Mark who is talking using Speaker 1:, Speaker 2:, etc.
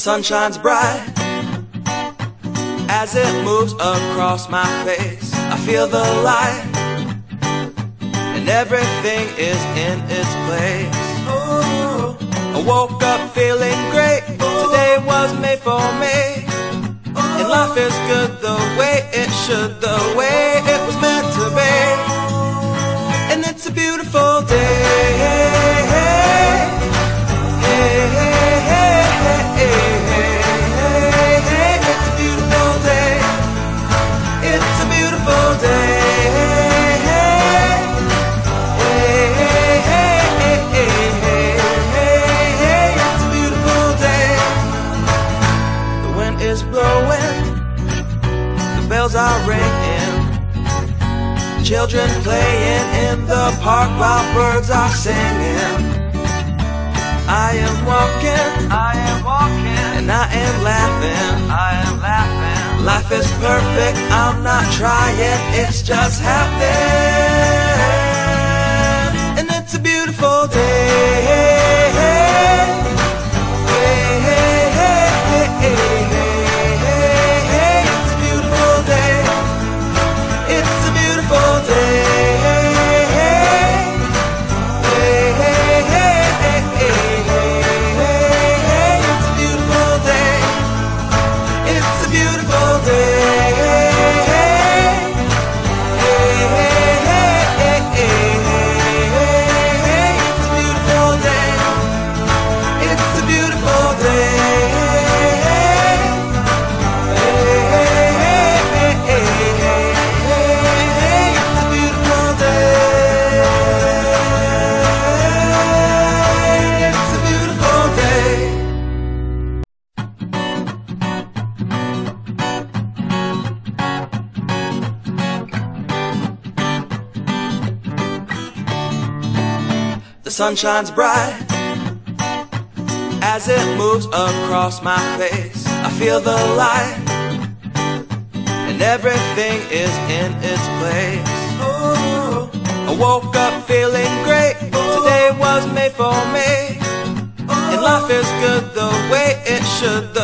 Speaker 1: sun shines bright as it moves across my face. I feel the light, and everything is in its place. I woke up feeling great. Today was made for me, and life is good the way it should, the way is blowing. The bells are ringing. Children playing in the park while birds are singing. I am walking, I am walking, and I am laughing, I am laughing. Life is perfect, I'm not trying, it's just happening. The sun shines bright as it moves across my face. I feel the light, and everything is in its place. I woke up feeling great. Today was made for me, and life is good the way it should,